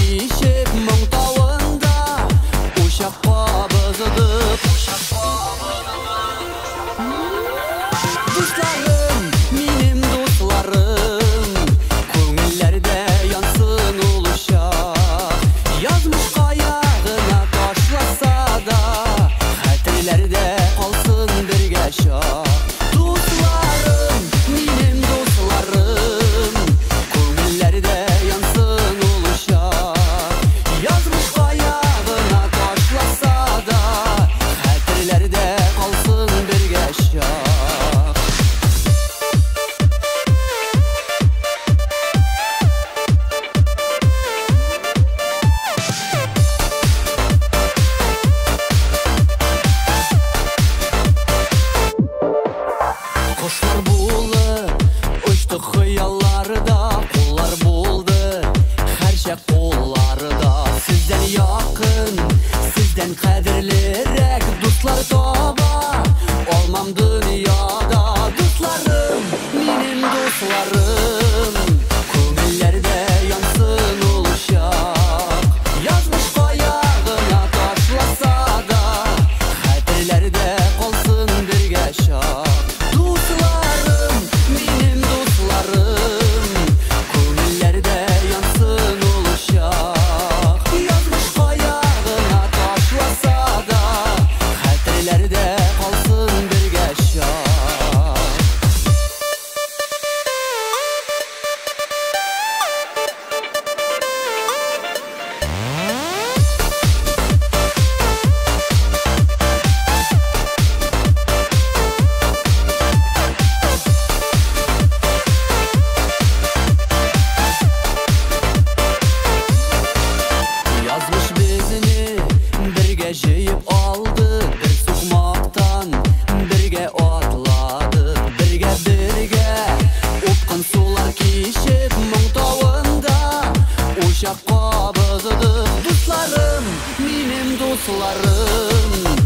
一些梦到。tamamdır. Birleşip Montau'nda Uşakka bızıdı Dostlarım, benim dostlarım